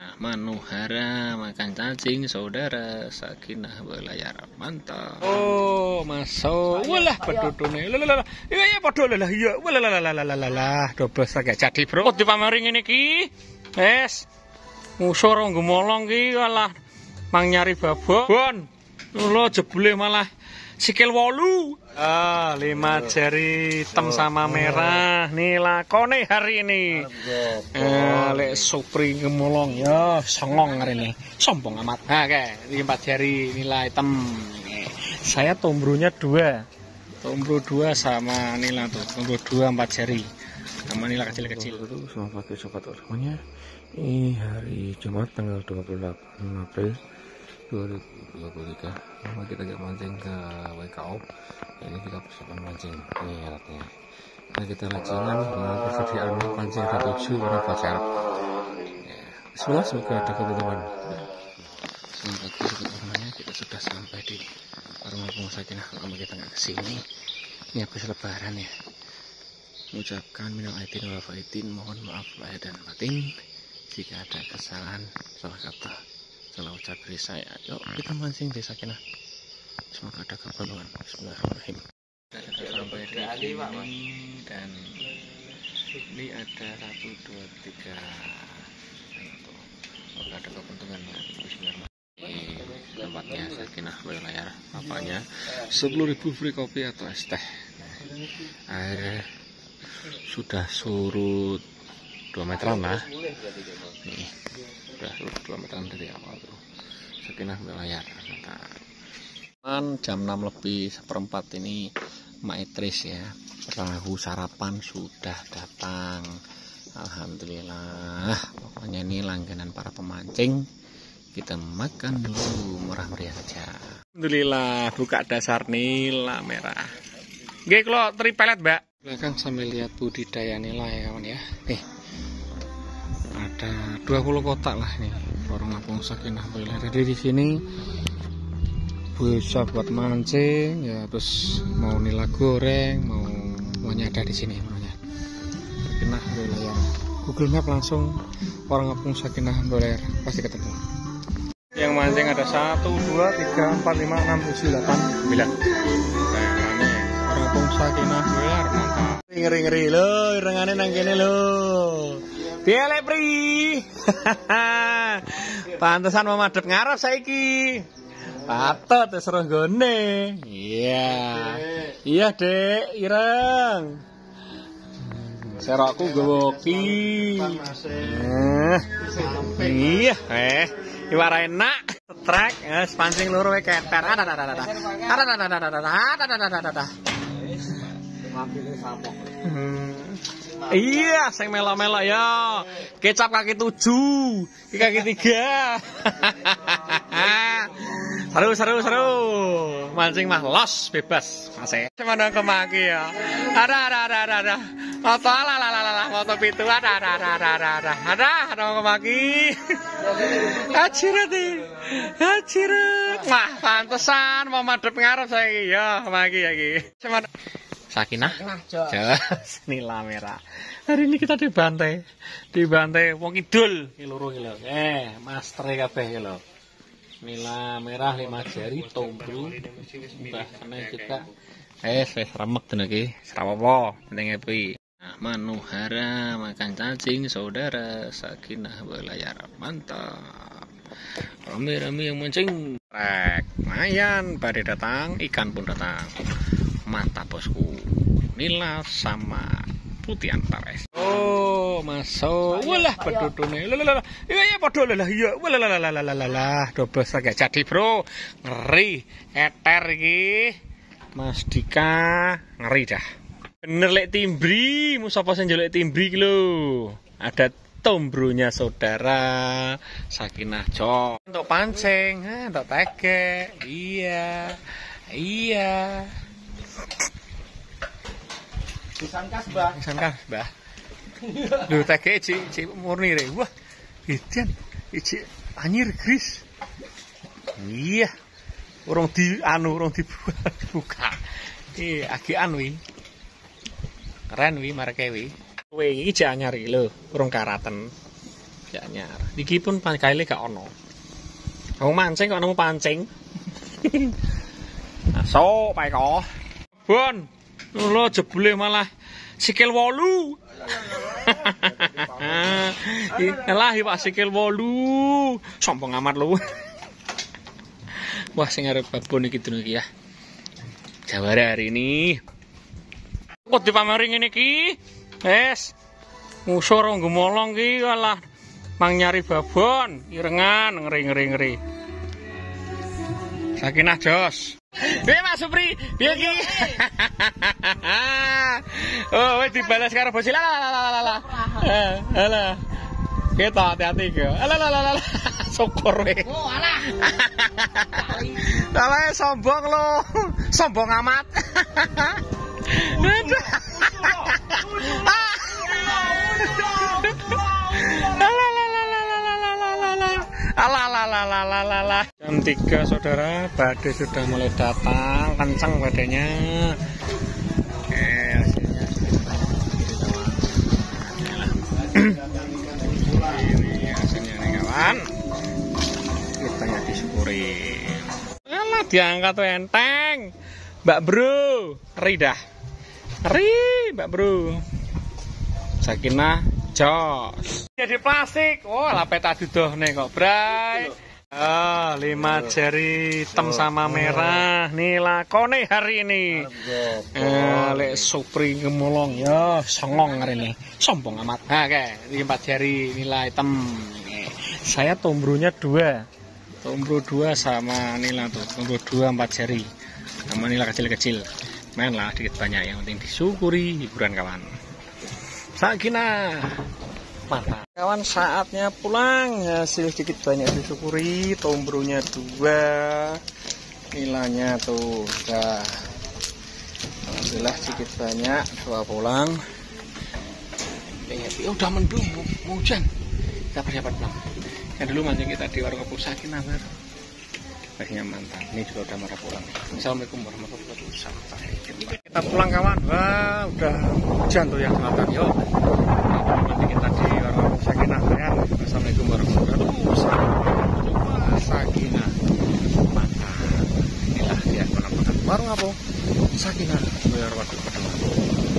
Manuhara makan cacing saudara sakinah belayar mantap. Oh masuk. Walah pedudune lalalala iya iya padha lalah iya walalalalalala doblos agak jadi bro. Di pamari ngene iki es musor gemolong ki. Walah. Mang nyari babok bon lo jebule malah sikil wolu. Ah lima jari hitam sama merah. Nih lakone hari ini. Eh lek supri gemolong ya songong hari ini. Sombong amat. Nah kayak empat jari nilai hitam. Saya tombronya dua. Tombro dua sama nila tuh. Tombro dua empat jari. Sama nila kecil-kecil. Selamat pagi sobat semuanya Ini hari Jumat tanggal 28 April 2023 Lama kita agak mancing ke WKO Ini kita persiapan mancing. Ini alatnya. Nah kita rajingan dengan persediaan mancing ratuju warna pacar ya. Bismillah semoga ada pagi sobat semuanya kita sudah sampai di warung Lampung Sakinah lama kita nggak ke sini. Ini habis lebaran ya. Mengucapkan minal aidin wal mohon maaf lahir dan batin. Jika ada kesalahan salah kata salah ucap dari saya yuk kita mancing di Sakinah semoga ada keperluan. Bismillahirrahmanirrahim. Sampai di sini dan ini ada satu dua tiga. Semoga ada ya Ini tempatnya Sakinah berlayar apanya. 10.000 free kopi atau es teh. Nah, air sudah surut 2 meteran lah nih sudah surut 2 meteran dari awal tuh. Sakinah berlayar mantap Man, jam 6 lebih seperempat ini Maitris ya perahu sarapan sudah datang. Alhamdulillah. Pokoknya ini langganan para pemancing. Kita makan dulu murah meriah saja Alhamdulillah buka dasar nila merah Oke kalau teri pelet mbak belakang sambil lihat budidaya nila ya kawan ya? Nih ada 20 kotak lah nih warung Lampung Sakinah Boiler. Jadi di sini bisa buat mancing ya terus mau nila goreng mau semuanya ada di sini semuanya Sakinah Boiler. Google Map langsung orang Lampung Sakinah Boiler. Pasti ketemu. Yang mancing ada 1, 2, 3, 4, 5, 6, 7, 8, 9 nah ini orang Lampung Sakinah Boiler ngeri-ngeri lo, irengane nang kene lo. piele pri? Pantesan mau madep ngarep saiki. Patut terus roh gone. Iya. Iya, Dek, ireng. Serokku gowoki. Iya, eh iwara enak. track eh, spancing loro wae keter. Ada ada ada ada. Ada ada ada ada ada ada ada ada. Hmm. Iya, sing mela-mela ya. Kecap kaki tujuh, kaki tiga. seru, seru, seru. Mancing mah los, bebas. Masih. Cuma dong kemaki ya. Ada, ada, ada, ada, ada. Foto lah lah lah lah Foto pintu. Ada, ada, ada, ada, ada. Ada, ada kemaki. Acirat nih. Acirat. Mah, pantesan mau madep ngarep saya. Ya, kemaki ya, lagi. Cuma Sakinah? Jelas nila merah Hari ini kita dibantai. Dibantai wong kidul Kiluru kilo Eh master kabeh kilo Nila merah lima jari Tombro Mbah sana juga Eh saya remek dan lagi Serapopo Penting happy Manuhara makan cacing saudara. Sakinah berlayar. Mantap. Rame-rame yang mancing. Rek Mayan badai datang Ikan pun datang mantap bosku. Nila sama putih antares oh masuk walah pedudune. Lalalala iya iya padha lalah iya walalalalalala doblos agak jadi bro. Ngeri. Eter iki. Mas Dika ngeri dah. Bener lek timbri. Musapa sing njeluk timbri iki lho? Ada tombronya saudara Sakinah Jok untuk pancing ha, untuk tege iya iya Mbak Disangkas, Mbah. Lho teke ci ci murni re. Wah, ijen iki anyir gris. Iya. Urung di anu urung dibuka. Iki agian wi. Keren wi mareke wi. Kowe iki jek anyar iki lho, urung karaten. ya anyar iki pun kaile gak ono Wong mancing kok nemu pancing. Masuk, Pak Eko. Bon. Lho jebule malah sikil wolu. Lah Pak sikil wolu. Sombong amat lu. Wah sing arep babon iki dulu iki ya. Jawara hari ini. Kok dipameri ngene iki? Wes. Musur rong gemolong ki alah mang nyari babon, irengan ngeri ngeri ngeri. Sakinah jos. Piye Mas Supri? Piye ki? oh, wis dibalas karo bos. La la la la la la. Eh, alah. Kita hati-hati ke. Alah la la la. Syukur we. Oh, alah. Alah sombong lo. Sombong amat. Aduh. Alah, Jam 3 saudara, badai sudah mulai datang, kencang badainya. Hasilnya Ini hasilnya nih kawan. Kita ya disyukuri. Alah, diangkat tuh enteng. Mbak Bro, ridah. Ri, Mbak Bro. Sakinah jos. Jadi plastik. Oh, lapet aduh nih kok, Bray. Oh, lima jari hitam sama merah. Nih lakone hari ini. Eh, lek supri ngemolong ya songong hari ini. Sombong amat. Nah, kayak ini empat jari nilai hitam. Saya tombronya dua. Tombro dua sama nila tuh. Tombro dua empat jari. Sama nila kecil-kecil. Main lah dikit banyak yang penting disyukuri hiburan kawan. Sakina mantap. Kawan saatnya pulang. Hasil sedikit banyak disyukuri. Tombronya dua. Nilainya tuh udah alhamdulillah sedikit banyak. Dua pulang. Eh, udah mendung. Mau, mau hujan. Kita persiapan pulang. Ya dulu mancing kita di warung Sakina ber Baiknya mantap. Ini juga udah marah pulang. Assalamualaikum warahmatullahi wabarakatuh. Kita pulang kawan. Wah udah hujan tuh yang selatan yuk nanti kita di Assalamualaikum warahmatullahi wabarakatuh. Sakinah. Maka inilah dia penampilan baru apa? Sakinah. Warahmatullahi wabarakatuh.